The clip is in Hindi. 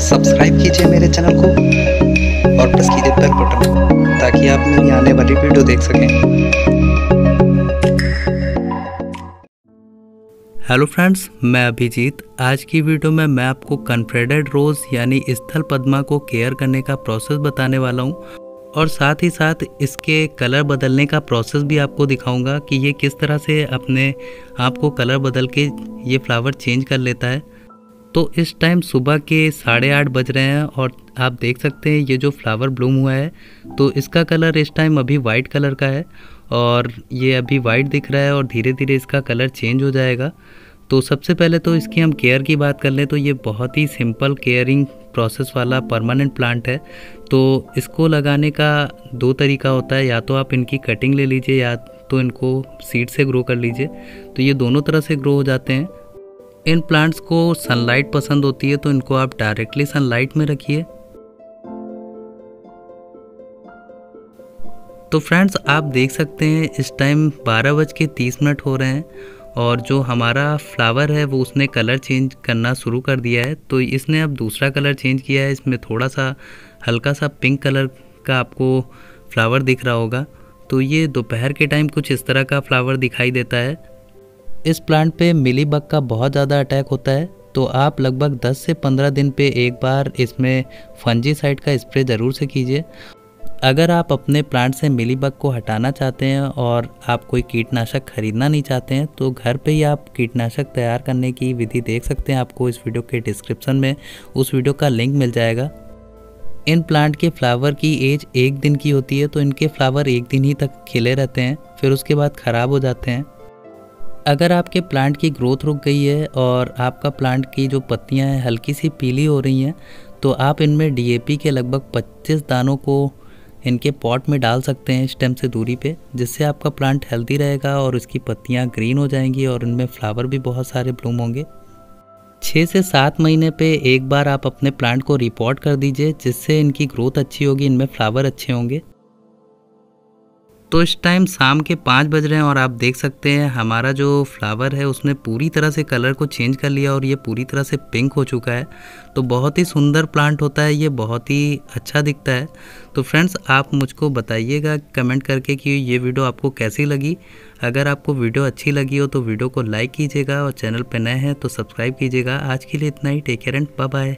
सब्सक्राइब कीजिए मेरे चैनल को और प्रेस कीजिए बेल बटन ताकि आप मेरी आने वाली वीडियो देख सकें। हेलो फ्रेंड्स मैं अभिजीत। आज की वीडियो में मैं आपको कन्फ्रेडेड रोज़ यानी स्थल पद्मा को केयर करने का प्रोसेस बताने वाला हूँ और साथ ही साथ इसके कलर बदलने का प्रोसेस भी आपको दिखाऊँगा कि ये किस तरह से अपने आप को कलर बदल के ये फ्लावर चेंज कर लेता है। तो इस टाइम सुबह के साढ़े आठ बज रहे हैं और आप देख सकते हैं ये जो फ्लावर ब्लूम हुआ है तो इसका कलर इस टाइम अभी वाइट कलर का है और ये अभी वाइट दिख रहा है और धीरे धीरे इसका कलर चेंज हो जाएगा। तो सबसे पहले तो इसकी हम केयर की बात कर लें तो ये बहुत ही सिंपल केयरिंग प्रोसेस वाला परमानेंट प्लांट है। तो इसको लगाने का दो तरीका होता है, या तो आप इनकी कटिंग ले लीजिए या तो इनको सीड से ग्रो कर लीजिए। तो ये दोनों तरह से ग्रो हो जाते हैं। इन प्लांट्स को सनलाइट पसंद होती है तो इनको आप डायरेक्टली सनलाइट में रखिए। तो फ्रेंड्स आप देख सकते हैं, इस टाइम बारह बज के तीस मिनट हो रहे हैं, और जो हमारा फ्लावर है, वो उसने कलर चेंज करना शुरू कर दिया है। तो इसने अब दूसरा कलर चेंज किया है, इसमें थोड़ा सा हल्का सा पिंक कलर का आपको फ्लावर दिख रहा होगा। तो ये दोपहर के टाइम कुछ इस तरह का फ्लावर दिखाई देता है। इस प्लांट पे मिली बग का बहुत ज़्यादा अटैक होता है तो आप लगभग 10 से 15 दिन पे एक बार इसमें फंजी साइड का स्प्रे ज़रूर से कीजिए। अगर आप अपने प्लांट से मिलीबग को हटाना चाहते हैं और आप कोई कीटनाशक खरीदना नहीं चाहते हैं तो घर पे ही आप कीटनाशक तैयार करने की विधि देख सकते हैं आपको इस वीडियो के डिस्क्रिप्शन में। उस वीडियो का लिंक मिल जाएगा। इन प्लांट के फ्लावर की एज एक दिन की होती है तो इनके फ्लावर एक दिन ही तक खिले रहते हैं, फिर उसके बाद ख़राब हो जाते हैं। अगर आपके प्लांट की ग्रोथ रुक गई है और आपका प्लांट की जो पत्तियाँ हैं हल्की सी पीली हो रही हैं तो आप इनमें डीएपी के लगभग 25 दानों को इनके पॉट में डाल सकते हैं स्टेम से दूरी पे, जिससे आपका प्लांट हेल्दी रहेगा और इसकी पत्तियाँ ग्रीन हो जाएँगी और इनमें फ्लावर भी बहुत सारे ब्लूम होंगे। छः से सात महीने पे एक बार आप अपने प्लांट को रिपोर्ट कर दीजिए, जिससे इनकी ग्रोथ अच्छी होगी, इनमें फ्लावर अच्छे होंगे। तो इस टाइम शाम के पाँच बज रहे हैं और आप देख सकते हैं हमारा जो फ्लावर है, उसने पूरी तरह से कलर को चेंज कर लिया और ये पूरी तरह से पिंक हो चुका है। तो बहुत ही सुंदर प्लांट होता है, ये बहुत ही अच्छा दिखता है। तो फ्रेंड्स आप मुझको बताइएगा कमेंट करके कि ये वीडियो आपको कैसी लगी। अगर आपको वीडियो अच्छी लगी हो तो वीडियो को लाइक कीजिएगा और चैनल पर नए हैं तो सब्सक्राइब कीजिएगा। आज के लिए इतना ही टेक केयर एंड बाय